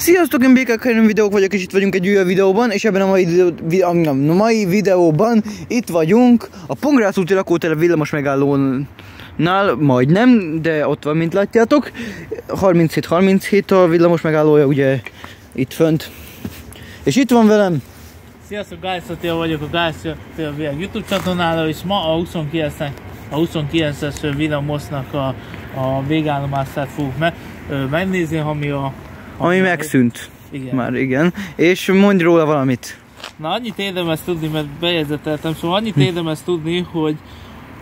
Sziasztok, én BK Karen videók vagyok, és itt vagyunk egy újabb videóban, és ebben a mai, videó, a mai videóban itt vagyunk a Pongrász úti lakótelep villamos megállónál, majdnem, de ott van, mint látjátok. 37-37 a villamos megállója, ugye itt fönt. És itt van velem. Sziasztok, Guys Attila vagyok a Attila Világ YouTube csatornáról, és ma a 29 a 29-es villamosnak a, a végállomását fogjuk me, megnézni, ami a ami megszűnt. Igen. Már igen. És mondj róla valamit. Na annyit érdemes tudni, mert bejegyzeteltem, szóval annyit hm. érdemes tudni, hogy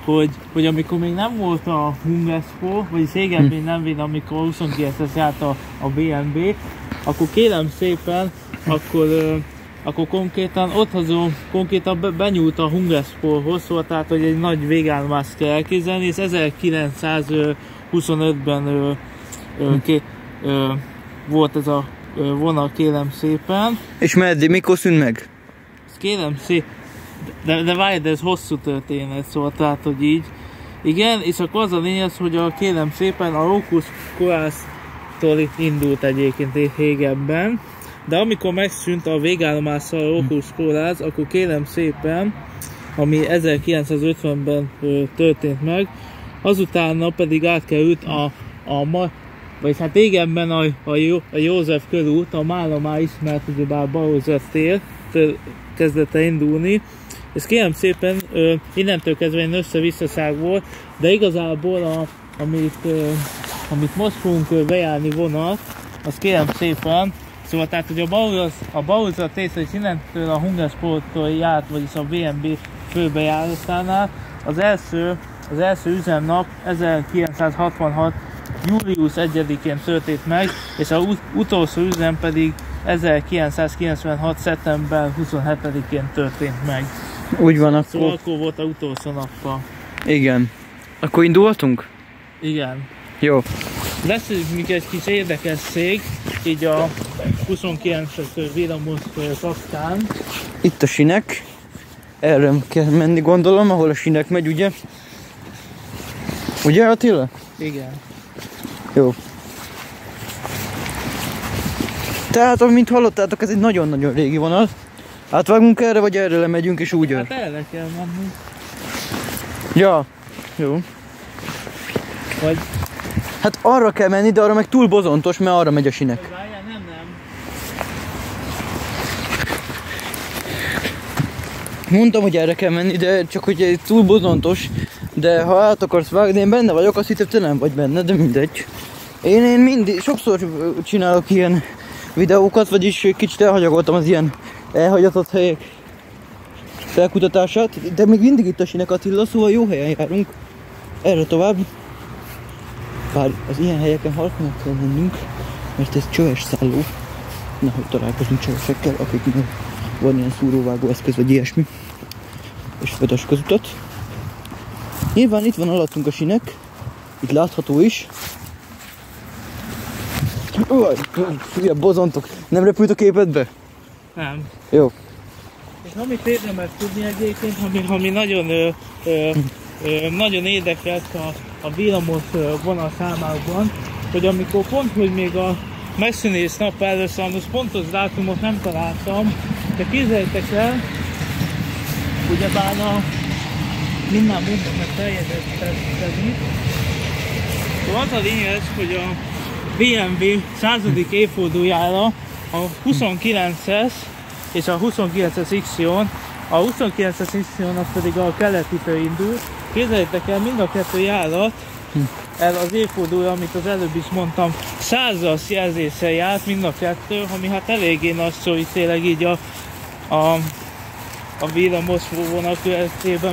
hogy, hogy amikor még nem volt a Hungespo, vagyis régen hm. még nem véd, amikor 29-es járt a, a BNB, akkor kérem szépen, akkor, akkor konkrétan ott hazó, konkrétan benyúlt a Hungersporhoz, szóval tehát, hogy egy nagy végállomást kell elképzelni, és 1925-ben ö, ö, ké, ö, volt ez a vonal, kérem szépen. És meddig, mikor szűnt meg? Ezt kérem szépen, de, de várj, de ez hosszú történet, szóval tehát, hogy így. Igen, és akkor az a lényeg, hogy a kérem szépen a Locus Corasz-tól indult egyébként régebben, de amikor megszűnt a végállomással a Locus Corasz, akkor kérem szépen, ami 1950-ben történt meg, azután pedig átkerült a, a ma, vagy hát régenben a, a, Jó, a József körút, a mála már ismert, ugyebár Balózsef tér kezdett indulni, és kérem szépen, ö, innentől kezdve egy össze-visszaság volt, de igazából a, amit, ö, amit most fogunk bejárni vonat, az kérem szépen, Szóval tehát, hogy a Bauer, a Bauer tészre is innentől a Hungersporttól járt, vagyis a VMB főbejáratánál, az első, az első üzemnap 1966 július 1-én történt meg, és a utolsó üzem pedig 1996. szeptember 27-én történt meg. Úgy van, akkor... Szóval akkor volt a utolsó nappal. Igen. Akkor indultunk? Igen. Jó. Lesz még egy kis érdekesség, így a 29-es villamos kapcsán. Itt a sinek. Erre kell menni gondolom, ahol a sinek megy, ugye? Ugye Attila? Igen. Jó. Tehát, amint hallottátok, ez egy nagyon-nagyon régi vonal. Átvágunk erre, vagy erre lemegyünk, és úgy jön? Hát erre kell menni. Ja, jó. Vagy... Hát arra kell menni, de arra meg túl bozontos, mert arra megy a sinek. Várjál, nem, nem. Mondtam, hogy erre kell menni, de csak hogy túl bozontos. De ha át akarsz vágni, én benne vagyok, azt hittem, te nem vagy benne, de mindegy. Én, én mindig, sokszor csinálok ilyen videókat, vagyis kicsit elhagyagoltam az ilyen elhagyatott helyek felkutatását, de még mindig itt a Sinek Attila, szóval jó helyen járunk. Erre tovább. Bár az ilyen helyeken halkanak kell mennünk, mert ez csöves szálló. Nehogy találkozunk csövesekkel, akiknek van ilyen szúróvágó eszköz vagy ilyesmi. És vedes közutat. Nyilván itt van alattunk a sinek, itt látható is. Ugye bozontok, nem repült a képedbe? Nem. Jó. És amit érdemes tudni egyébként, ami, ami nagyon, ö, ö, ö, nagyon érdekes a, a villamos vonal számában, hogy amikor pont, hogy még a megszűnés nap először, most pontos dátumot nem találtam, de képzeljétek el, ugyebár a minden munkának terjeszteni. Szóval az a lényeg, hogy a BMW századik évfordulójára a 29-es és a 29-es Ixion, a 29-es Ixion az pedig a keletitől indul. Képzeljétek el, mind a kettő járat el az évfordulója, amit az előbb is mondtam, százas jelzéssel járt mind a kettő, ami hát eléggé nagy szó, tényleg így a, a, a villamos vonal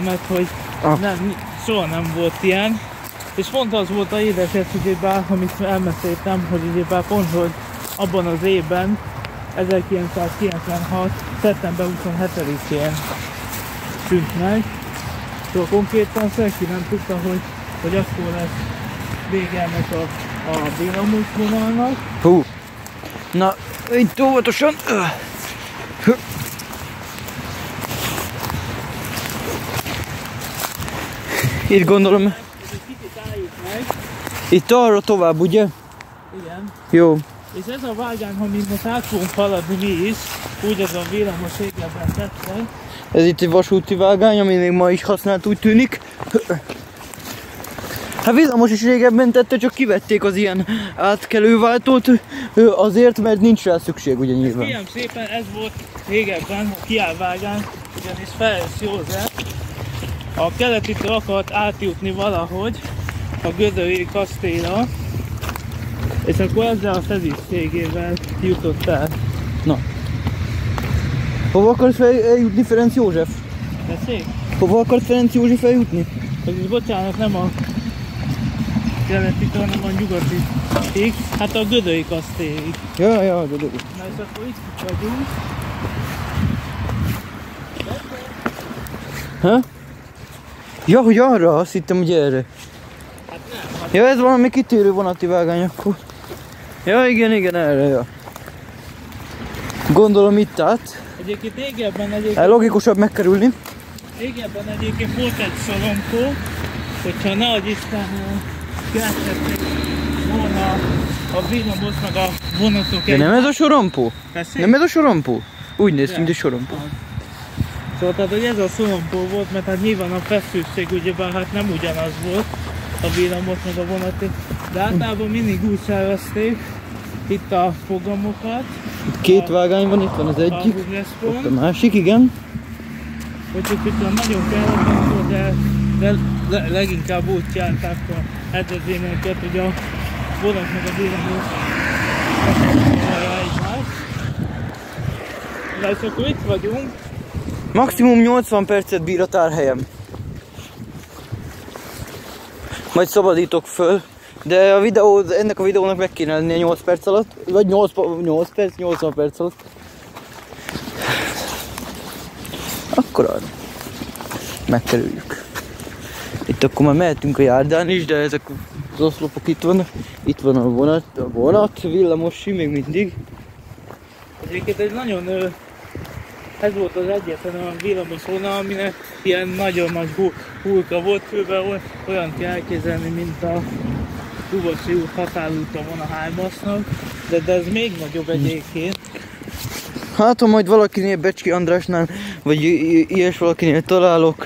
mert hogy ah. nem, soha nem volt ilyen. És pont az volt a érdekes, hogy amit elmeséltem, hogy bár pont, hogy abban az évben, 1996. szeptember 27-én szűnt meg. Szóval konkrétan senki nem tudta, hogy, hogy akkor lesz vége ennek a, a Bénamus vonalnak. Hú. Na, így óvatosan. Itt gondolom. Ez egy kicsit álljuk meg. Itt arra tovább, ugye? Igen. Jó. És ez a vágány, amit most át fogunk haladni mi is, úgy az a villamos égebben tetszett. Ez itt egy vasúti vágány, ami még ma is használt úgy tűnik. Hát villamos is régebben tette, csak kivették az ilyen átkelőváltót azért, mert nincs rá szükség ugye nyilván. Kérem szépen, ez volt régebben a kiállvágány, ugyanis Ferenc József a keletitől akart átjutni valahogy a Gödöri kasztélyra, és akkor ezzel a fedítségével jutott el. Na. Hova akarsz eljutni Ferenc József? Tessék? Hova akart Ferenc József eljutni? Vagyis bocsánat, nem a keletitől, hanem a nyugati. Hát a Gödöri kasztélyig. Ja, ja, de, de. Na és akkor itt vagyunk. Ha? Ja, hogy arra, azt hittem, hogy erre. Hát nem, hát Ja, ez valami kitérő vonati vágány akkor. Ja, igen, igen, erre, ja. Gondolom itt át. egyébként régebben egyébként El logikusabb megkerülni. Régebben egyébként volt egy szalonkó, hogyha ne adj Isten keletkeztek volna a villamos meg a vonatok De nem ez a sorompó? Nem ez a sorompó? Úgy néz ki, mint egy De. sorompó. Szóval tehát, hogy ez a szalonkó volt, mert hát nyilván a feszültség ugyebár hát nem ugyanaz volt a villamos meg a vonatok. De általában mindig úgy szervezték itt a fogamokat, Két vágány van, itt van az a egyik, ott a másik, igen. Hogyha itt nagyon kellemes volt, de, de le, leginkább úgy járták a edzőzéneket, hogy a vonat meg a villamos. De és akkor itt vagyunk, Maximum 80 percet bír a tárhelyem. Majd szabadítok föl. De a videó, ennek a videónak meg kéne lennie 8 perc alatt. Vagy 8, pa- 8 perc, 80 perc alatt. Akkor arra. Megkerüljük. Itt akkor már mehetünk a járdán is, de ezek az oszlopok itt vannak. Itt van a vonat, a vonat, villamosi még mindig. egyébként egy nagyon ez volt az egyetlen olyan villamos vonal, aminek ilyen nagyon nagy hu- hulka volt, oly- olyan kell elképzelni, mint a Dubosi út határúton van a Hármasnak, de, de ez még nagyobb egyébként. Hát, ha majd valakinél Becski Andrásnál, vagy ilyes valakinél találok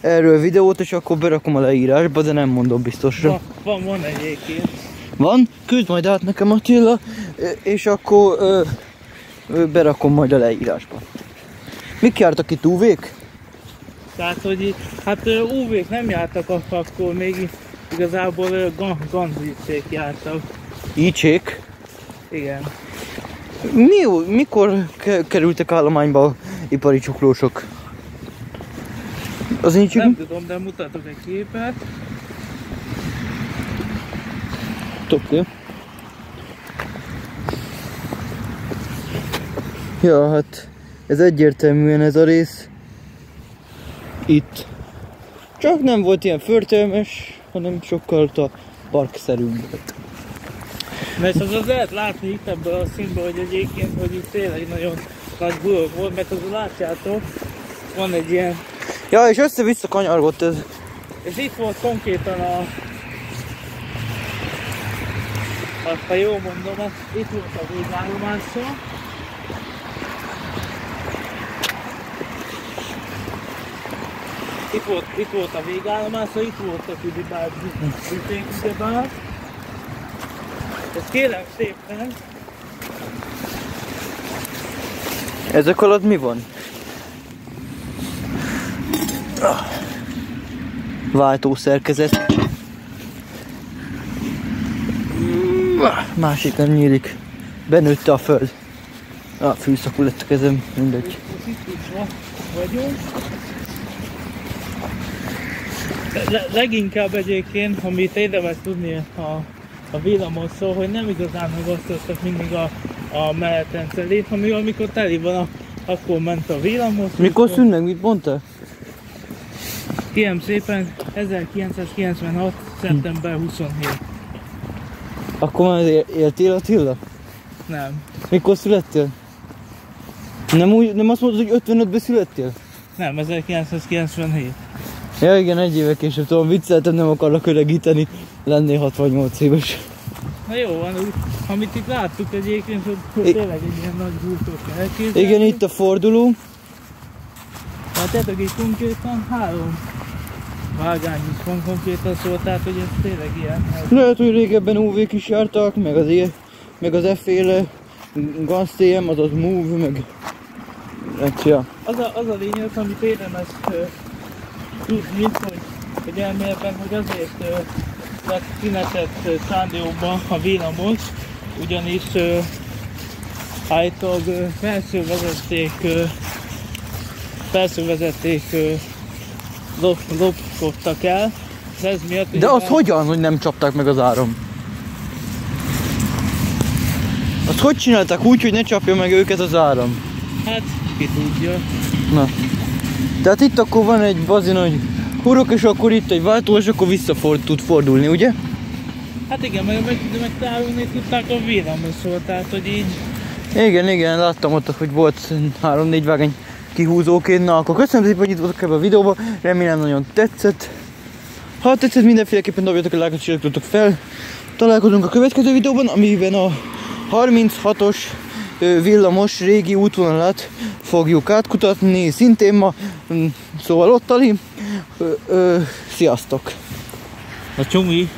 erről videót, és akkor berakom a leírásba, de nem mondom biztosra. Van, van, van egyébként. Van? Küld majd át nekem Attila, és akkor berakom majd a leírásba. Mik jártak itt UV-k? Tehát, hogy hát UV-k nem jártak ak- akkor még igazából ö, gan- ganzicék jártak. Ícsék. Igen. Mi, mikor ke- kerültek állományba ipari csuklósok? Az ícsik? Nem tudom, de mutatok egy képet. Jó. Ja, hát ez egyértelműen ez a rész. Itt. Csak nem volt ilyen förtelmes, hanem sokkal a parkszerűbb volt. Mert az, az lehet látni itt ebből a színből, hogy egyébként, hogy itt tényleg nagyon nagy bulog volt, mert az látjátok, van egy ilyen, Ja, és össze-vissza kanyargott ez. és itt volt konkrétan a, a ha jól mondom, itt volt a végállomása, itt volt, itt volt a végállomása, itt voltak ugyebár büfék, ugyebár. Ez kérem szépen, Ezek alatt mi van? Váltószerkezet. Másik nem nyílik. Benőtte a föld. Ah, fűszakú lett a kezem, mindegy. Itt is va- vagyunk. Le- le- leginkább egyébként, amit érdemes tudni a, a villamosról, hogy nem igazán megasztottak mindig a, a menetrendszerét, ami amikor teli van, a, akkor ment a villamos. Mikor amikor- szűnnek, mit mondtál? Kérem szépen, 1996. szeptember 27. Akkor már él- éltél Attila? Nem, Mikor születtél? Nem, úgy, nem azt mondod, hogy 55-ben születtél? nem, 1997. Ja igen, egy éve később tudom, vicceltem, nem akarlak öregíteni. Lennél 68 éves. Na jó van, amit itt láttuk egyébként, hogy, I- tényleg egy ilyen nagy kell elképzelni. Igen, itt a forduló. Tehát így konkrétan három vágány is van konkrétan szó, tehát hogy ez tényleg ilyen. Lehet, hogy régebben UV-k is jártak, meg az ilyen, meg az E-féle TM, azaz Move, meg... Hát, ja. az, a, az a lényeg, amit érdemes tudni, hogy, hogy elméletben, hogy azért lett kinevezett ö, Szándéóban a villamos, ugyanis állítólag ö, felső vezeték ö, felső vezeték ö, lop, lopkodtak el, ez miatt De az ugye- hogyan, hogy nem csapták meg az áram? Azt hogy csinálták úgy, hogy ne csapja meg őket az áram? Hát, ki tudja. Na. Tehát itt akkor van egy bazin, hogy hurok, és akkor itt egy váltó, és akkor visszaford tud fordulni, ugye? Hát igen, meg, meg, meg távolni tudták a villamos szóval, tehát hogy így Igen, igen, láttam ott, hogy volt három-négy vágány kihúzóként. Na, akkor köszönöm szépen, hogy itt voltak ebben a videóban. Remélem nagyon tetszett. Ha tetszett, mindenféleképpen dobjatok a lájkot, iratkozzatok fel. Találkozunk a következő videóban, amiben a 36-os ö, villamos régi útvonalat fogjuk átkutatni, szintén ma, mm, szóval ottali. Ö, sziasztok! a csumi